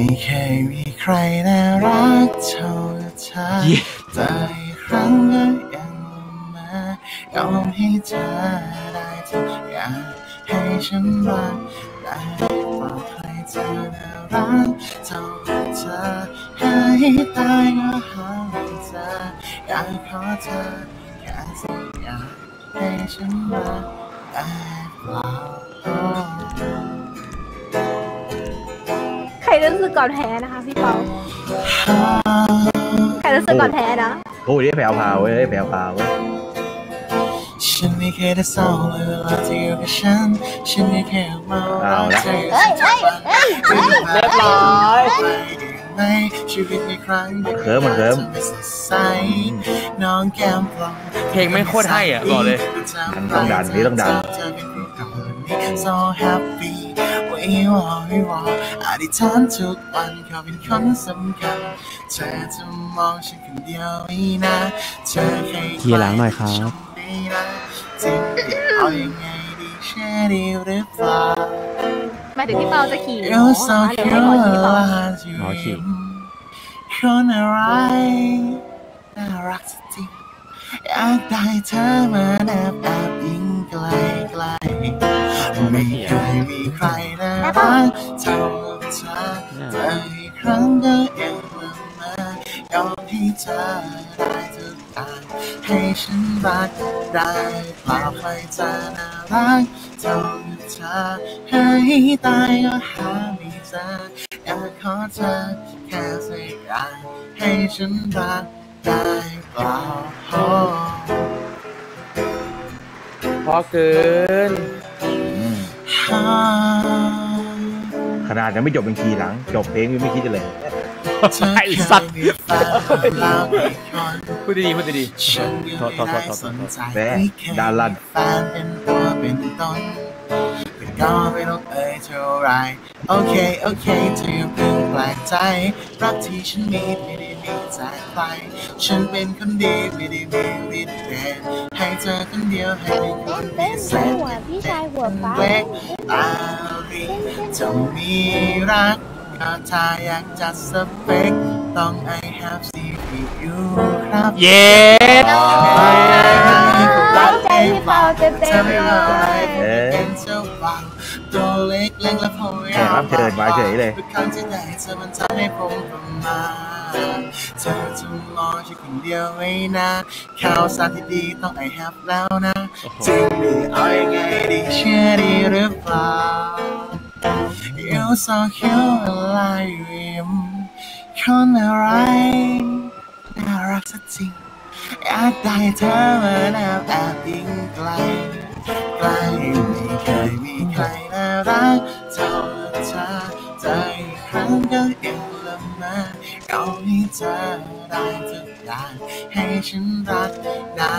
ไม่เคยมีใครน่ารักเท่าเธอเย้แต่อีกครั้งก็ยังลงมายอมให้เธอได้ทุกอย่างให้ฉันรักได้บอกให้เธอน่ารักเท่าเธอให้ตายก็หาไม่เจออยากขอเธอแค่สักอย่างให้ฉันรักได้เปล่าใค รรู้สึกก่อนแพ้นะคะพี่เปาใครรู้สึกก่อนแพ้นะโอ้ยได้แผวพาวเว้ยได้แผวพาวเว้ยฉันไม่เคยได้เศร้าเลยเวลาที่อยู่กับฉัน ฉันไม่เคยเมารักเธอเฮ้ยเฮ้ยเฮ้ยเรียบร้อยในชีวิตมีครั้งเดียวเคิร์มมันเคิร์มจะไม่สดใสน้องแก้มปลอมเพลงไม่งโคตรให้อะบอกเลยมันต้องดันนี่ต้องดันเธอ เป็นคนเก่านี้ so happy วิวอวิวออธิษฐานทุกวันเขาเป็นคนสำคัญเธอจะมองฉันคนเดียวไม่นะเธอเคยเฮียล้างหน่อยครับฉันดีนะจริงดิเอายังไงดีเชื่อดีหรือเปล่าหมายถึงพี่เปาจะขี่หมอ You're ห so รือให้หมอขี่พี่เปา cute หมอขี่คนอะไรน่ารักจริงอยากได้เธอมาแนบแอบยิงไกลไกลไม่เคยมีใครน่ารักเท่าเธอเจออีกครั้งก็ยังละเมอยอมให้เธอได้ทุกอย่างให้ฉันรักได้เปล่าใครจะน่ารักเท่าเธอให้ตายก็หาไม่เจออยากขอเธอแค่สักอย่างให้ฉันรักได้เปล่า พอเกิน ขนาดยังไม่จบเป็นคีย์หลัง จบเพลงยังไม่คิดจะเลยไอ้สัตว์พูพูดดีๆพูดดีฉันก็โทษไม่โทษโทษได้สนใจแหมดารันแฟนเป็นตัวเป็นตนแต่ก็ไม่ต้องเอ่ยเท่าไรโอเค โอเคเธออย่าเพิ่งแปลกใจ รักที่ฉันมีไม่ได้จากใคร ฉันเป็นคนดีไม่ได้มีฤทธิ์เดชให้เธอคนเดียวให้เป็นคนพิเศษหัวพี่ชายหัวฟ้าเล็กตาลีจะมีรักก็ถ้าอยากจัดสเปคต้อง I have CPU ครับเย้ตั้ใจพี่เปาเต็มเต็มเลยเป็นเจ้าบ่าวตัวเล็กเล็กและผมแขกรับเชิญมาเฉยเลยทุกครั้งที่ได้เธอมันทำให้ผมประมา ทเธอจะมองฉันคนเดียวไว้นะข่าวสารที่ดีต้อง I have แล้วนะจริงหรือเอายังไงดีเชื่อดีหรือเปล่า You so cute อะไรยิ้มคนอะไรน่ารักสักจริงอยากได้เธอมาแนบแอบยิงไกลไกลไม่เคยมีใครน่ารักเท่าเธอเจออีกครั้งก็ยังละเมอ เอาให้เธอได้ทุกอย่างให้ฉันรักได้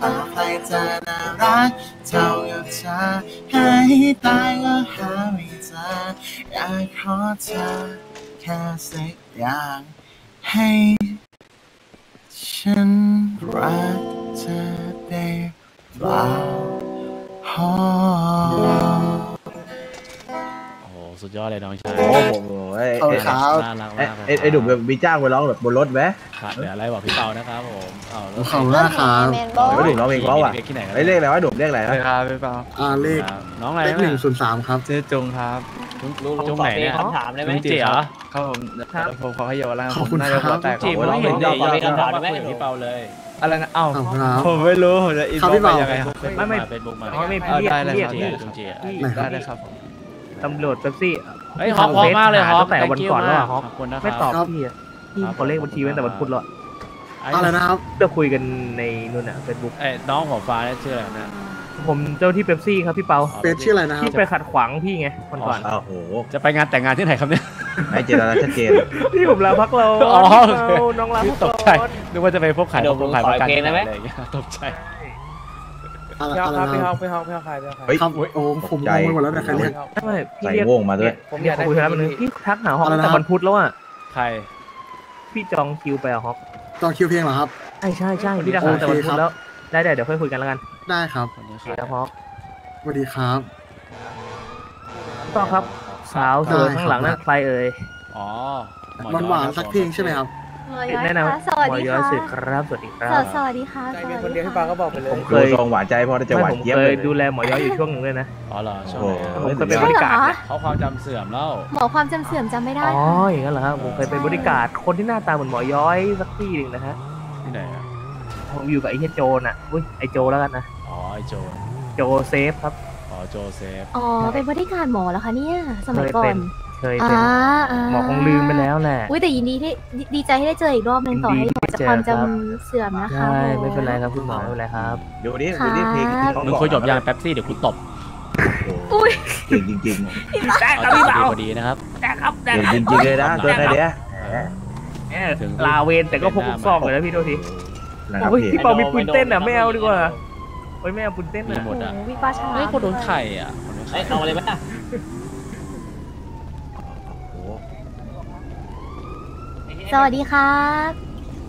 ป่าใครจะน่ารักเท่ากับเธอให้ตายก็หาไม่เจออยากขอเธอแค่สักอย่างให้ฉันรักเธอได้เปล่า สุดยอดเลยน้องชายโอ้โหไอ้ขอบไอ้คุณครับน่ารักไอ้มากเลยไอ้ไอ้ดุมมีจ้างไปร้องแบบบนรถไหมขาดเหลืออะไรบอกพี่เปานะครับผมเอาแล้วขอบคุณมากครับแมนบอเดี๋ยวดุมร้องเพลงเพราะว่ะมีที่ไหนกันไอ้เลขอะไรวะดุมเลขอะไรสนะวัสดีครับพี่เปาอ่าเลขครับน้องอะไรเลขนะหนึ่งศูนย์สามครับชื่อจุงครับจุงจุงไหนเนี่ยคำถามได้ไหมจุงจีเหรอครับผมเดี๋ยวผมขอให้เยาวราชขอบคุณน่าจะครับหัวแตกจีบขอไม่ให้เห็นร้องเด็กเพลงมีคำถามมาคุยกับพี่เปาเลยอะไรนะเอ้าขอบคุณครับผมไม่รู้ผมจะอินครับบ็อกพี่ไปเปายังไงครับไม่ไม่เป็นบุกมาเขาไม่เอาได้เลยเรียคกรับเรียกจุงจีอะไหนครับได้เลยครับผม ตำรวจเป๊ปซี่เฮ้ยฮอปพอมากเลยฮอปตั้งแต่วันก่อนแล้วอะฮอปขอบคุณนะคไม่รับตอบครับพี่อะพี่ขอเลขบัญชีไว้ตั้งแต่วันพุธแล้วอะอะไรนะครับจะคุยกันในนู่นน่ะเฟซบุ๊กเอ้ยน้องหัวฟ้าเนี่ยชื่ออะไรนะผมเจ้าที่เป๊ปซี่ครับพี่เปาเฟซชื่ออะไรนะครัที่บไปขัดขวางพี่ไงวันก่อนอ้าวโหจะไปงานแต่งงานที่ไหนครับเนี่ยไอ้เจตนาชัดเจนพี่ผมลาพักเราอ๋อพี่เปาน้องลาพักตเรากใจนึกว่าจะไปพบขายเดี๋ยวพบขายผมประกันขอเพลงได้ไหมอะไรอย่างเงี้ยตกใจ อะไรพี่อะไรฮอกพี่ฮนะอกพี่ฮอกพี่ฮอกใครพี่ฮอกใครเฮ้ย ครับโอ้ผมงงไปหมดแล้วนะใครเรียกไม่ พี่ใส่เรียกโม่งมาด้วย ผมเรีอยยากกคุยได้แล้วมันนึงพี่ทักหาฮอกอะไรตั้งนะ แต่วันพุธแล้วอะ ใคร พี่จองคิวไปอะฮอกจองคิวเพลงเหรอครับ ใช่ใช่ใช่พี่ทักหาตั้งแต่วันพุธแล้ว ได้ได้เดี๋ยวค่อยคุยกันแล้วกันได้ครับคนนี้ใครเดี๋ยวฮอกสวัสดีครับก็ครับ สาวสวยข้างหลังนั่นใครเอ่ยออ๋อมอหวานหวานๆสักเพลงใช่ไหมครับหมอย้อย แนะนคะสวัสำหมอดีย้อยค่ะสุดครับ สวัสดีครับ สวัสสวัสดีค่ะใจสเย็นวัสคนเดีดียวพี่ปาค่ะก็บอกไปเลย ผมเคดูยทรงหวานใจพอจะหไม่วานผมเจี๊ยบเคเลยยดูแลหมอย้อยอยู่ช่วงหนึ่งด้วยนะ อ๋อเหรอ ช่วงโอ้ไหนโหอะผมเคยเป็นบใช่ริเหรการอดเขาความจำเสื่อมแล้ว หมอความจำเสื่อมจำไม่ได้ อ๋อค่ะอย่างนั้นเหรอครับผมเคยเป็นบริการดคนที่หน้าตาเหมือนหมอย้อยสักที่หนึ่งนะฮะ ที่ไหนอะผมอยู่กับไอ้เฮียโจน่ะอุ้ยไอโจแล้วกันนะ อ๋อไอโจนโจเซฟครับ อ๋อโจเซฟ อ๋อเป็นบริการหมอแล้วคะเนี่ยสเคมัยยก่อเป็นนเคยอ่าเป็นอ่าหมอคงลืมไปแล้วแหละอุ้ยแต่ยินดีที่ดีดีใจที่ได้เจออีกรอบหนึงต่อให้หมอจะความจำเสื่อมนะคะใช่โอ้ไม่เป็นไรครับคุณหมอไม่เป็นไรครับดูดิดูดิเพลงที่เขามึงคุยจบยังแป๊บซี่เดี๋ยวกูตบอุ้ยเก่งจริงแต่เอาครับดีพี่เบาพอดีนะครับแต่ครับๆแต่เก่งครับจริงๆเลยนะตัวแค่เนี้ยเออลาเวนแต่ก็พกลูกซองเลยนะพี่โทษทีนะครับโอ้ยพี่พี่เปามีปืนเต้นอะไม่เอาดีกว่าโอ้ยไม่เอาปืนเต้นมีอะหมดอะโอ้วิป้าชาเฮ้ยคนโดนไข่อะคนโดนไข่เอาอะไรไหมอะ โอ้โห สวัสดีครับ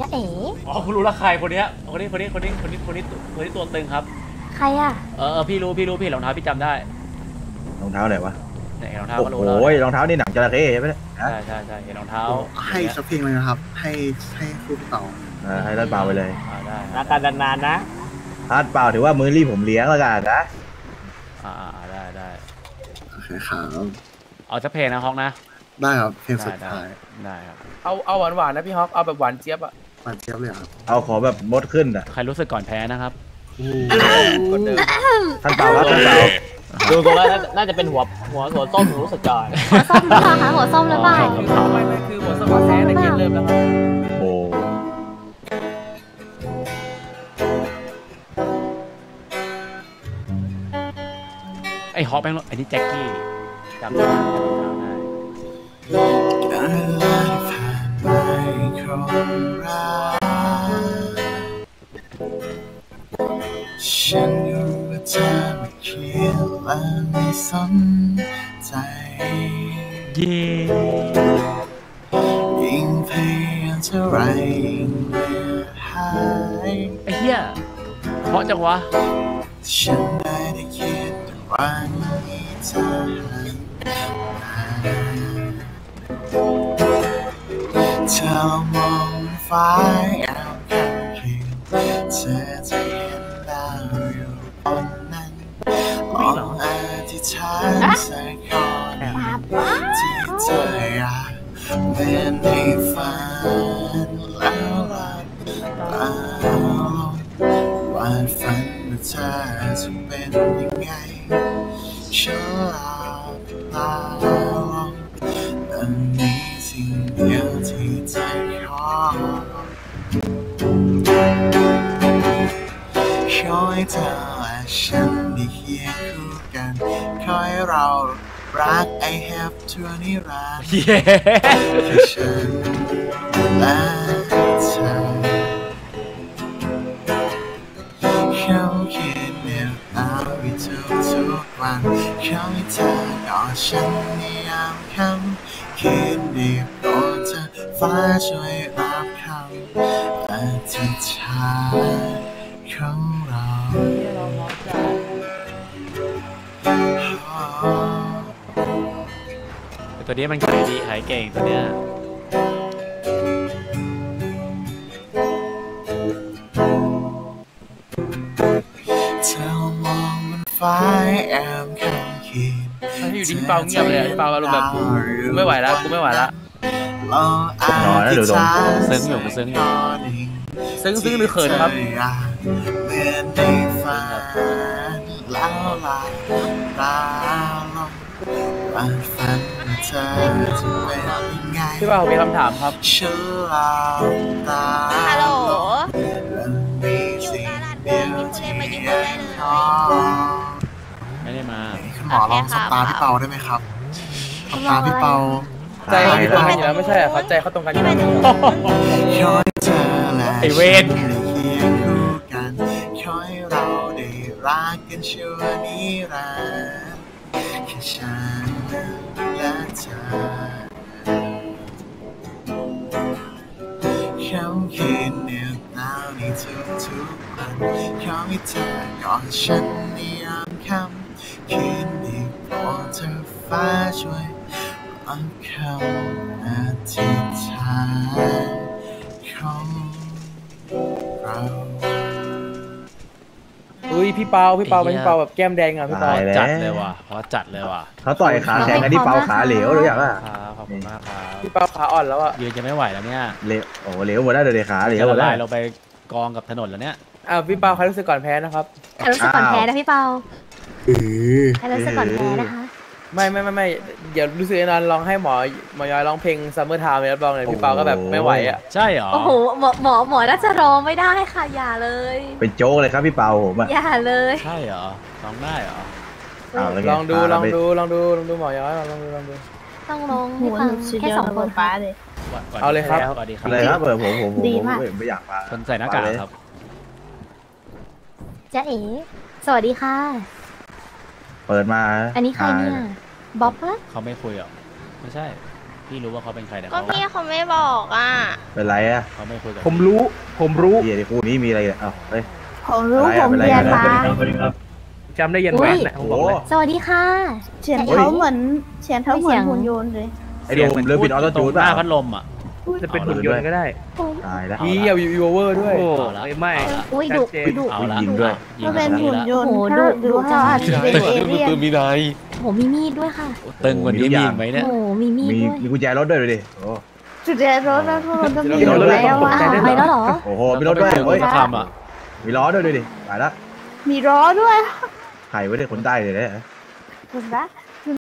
ยะเอ๋อ๋อคุณรู้ละใครคนเนี้ยคนนี้คนนี้คนนี้คนนี้คนนี้คนนี้ตัวตึงครับ ใครอะ เออเออพี่รู้พี่รู้พี่เห็นรองเท้าพี่จำได้รองเท้าไหนวะเนี่ยเห็นรองเท้าโอ้ก็รู้โหแล้วรองเท้านี่หนังจระเข้ใช่ไหมเนี่ยฮะใช่ใช่ใช่เห็นรองเท้า ให้สักเพลงเลยนะครับ ให้ให้คู่พี่เต่าเออให้ท่านเปาไปเลยอ่าได้รักกันนานๆนะท่านเปาถือว่ามือรีบผมเลี้ยงแล้วกันนะอ่าอ่าอ่าได้ได้โอเคครับเอาสักเพลงนะฮอกนะ ได้ครับเพลงสุได้ดได้ท้ายได้ครับเอาเอาหวานหวานๆนะพี่ฮอกเอาแบบหวานเจี๊ยบอะหวานเจี๊ยบเลยครับเอาขอแบบมดขึ้นอะใครรู้สึกก่อนแพ้นะครับคนเดิมท่านเปาครับท่านเปาดูตรงแล้วน่าจะเป็นหัวหัวหัวส้มรู้สึกก่อนหัวส้มหรือเปล่าคะหัวส้มหรือเปล่าไม่ไม่คือหัวสมอแท้ในเกมเริ่มแล้วครับโอ้ไอ้ฮอกแม่งไอ้นี่แจ็คกี้จำได้จำได้ การเวลาที่ผ่านไปครองรักฉันก็รู้ว่าเธอไม่คิดและไม่สนใจยิ่งพยายามเท่าไรยิ่งเบื่อหายไอ้เหี้ยเพราะจังวะฉันได้แต่คิดแต่วันนี้เธอหันมาเธอมอง ฟ้าแอบข้างคืนเธอจะเห็นดาวอยู่บนนั้นมอ ขอขอให้เธอและฉันได้เคียงคู่กันขอให้เรารัก I have ทั่วนิรันดร์เย้ฉันและเธอเขาเขียนเรื่องราวในทุกทุกๆวันเขาให้เธอกอดฉันในยามค่ำคืนเดียวโปรดเธอ ฟ้าช่วยรับคำอธิษฐานของเราตัวนี้มันขายดีขายเก่งตัวเนี้ยเธอมองบนฟ้าแอมข้างคืนถ้าอยู่ดีพี่เปาเงียบเลยอะพี่เปาอารมณ์แบบกูไม่ไหวแล้วกูไม่ไหวละลองอธิษฐานซึ้งอยู่ซึ้งอยู่ซึ้งซึ้งหรือเขินครับเหมือนในฝันแล้วลับตาลงวันฝันเธอจะเป็นยังไงพี่เปามีคำถามครับฉันหลับตาฮัลโหลและมีสิ่งเดียวที่อยไม่ได้มาคุณหมอลองสตาร์พี่เปาได้ไหมครับสตาร์พี่เปา ใจเขาอยู่ตรงกันอยู่แล้วไม่ใช่เหรอเขาใจเขาตรงกันอยู่แล้วขอให้เธอและไอ้เวรฉันได้เคียงคู่กันขอให้เราได้รักกันชั่วนิรันดร์แค่ฉันและเธอเขาคืนเหนือหนาวในทุกๆวันขอให้เธอกอดฉันในยามค่ำคืนนี้โปรดเธอฟ้าช่วย อนคำอธิษฐานของเราอุ้ยพี่เปาพี่เปาเป็นพี่เปาแบบแก้มแดงอะพี่เปาจัดเลยว่ะเพราะจัดเลยว่ะเขาต่อยขาแข็งกันที่เปาขาเหลวหรือยังล่ะขอบคุณมากครับพี่เปาขาอ่อนแล้วอะยืนจะไม่ไหวแล้วเนี่ยเหลวโอ้เหลวหมดได้วเลยขาเหลวหมดละได้ลาไปกองกับถนนแล้วเนี่ยอ้าวพี่เปาใครรู้สึกก่อนแพ้นะครับใครรู้สึกก่อนแพ้นะพี่เปาใครรู้สึกก่อนแพ้นะคะ ไม่ไม่ไม่ไม่เดี๋ยวรู้สึกแน่นอนลองให้หมอหมอยอยร้องเพลง Summer Time เลยรับรองเลยพี่เปาก็แบบไม่ไหวอะใช่เหรอ โอ้โหหมอหมอหมอน่าจะร้องไม่ได้ค่ะอย่าเลย เป็นโจ๊กเลยครับพี่เปาผมอะอย่าเลยใช่เหรอร้องได้เหรออ้าวแล้วไลองดูพาลองไปดูลองดูลองดูหมอยอยลองดูลองดู ต้องร้องหัให้วฟัหงนูสุดแค่ยอสดองเลยคนป้าเลยสวัสเอาเลยครับสวัสดีครับเลยครับเออผมผมผมดีผมมากไม่ไม่อยากมาคนใส่หน้ากากครับจ๊ะเอ๋สวัสดีค่ะ เปิดมาอันนี้ใครเนี่ย บ๊อบปะเขาไม่คุยหรอกไม่ใช่ พี่รู้ว่าเขาเป็นใครแต่ก็เขาพี่เขาไม่บอกอะ เป็นไรอะ เขาไม่คุยกับผมรู้ ผมรู้เฮียในคู่นี้มีอะไรเนี่ยเอ้าเฮ้ย ผมรู้อะไรผอะมเป็นไร เรียนกันมานะจำได้ยันแหวนนะผมบอกเลย สวัสดีค่ะเสียงเขาเหมือนเสียงเขาเหมือนหุ่นยนต์เลย ไอ้โดมเรือบินออโต้จูนหป่ะน้าพัดลมอะ จะเป็นหุ่นยนต์ก็ได้ตายแล้วมีอย่าอยู่โอเวอร์ด้วยโอ้เอาละไม่อุ้ยดุชัดเจนดุเอาละยิงด้วยยิก็เป็นแบบหุ่นละยนต์โอ้โหถ้าดุหรือว่าเขาอาจจะเป็นเอเลี่ยนโหมีมีดด้วยค่ะตึงกว่านี้มีอีกไหมเนี่ยโอ้โหมีมีดมีด้วยมีกุญแจรถด้วยดูดิโอ้จุดเดรถแล้วทุกคนก็มีเดี๋อยวยู่เราแล้วต้องอะอ้าวไปแล้วเหรอโอ้โหมีรถด้วยเฮ้เฮ้ยยเขาทำอะมีล้อด้วยดูดิตายละมีล้อด้วยไข่ไว้ในคนใต้เลยนะคุณนะ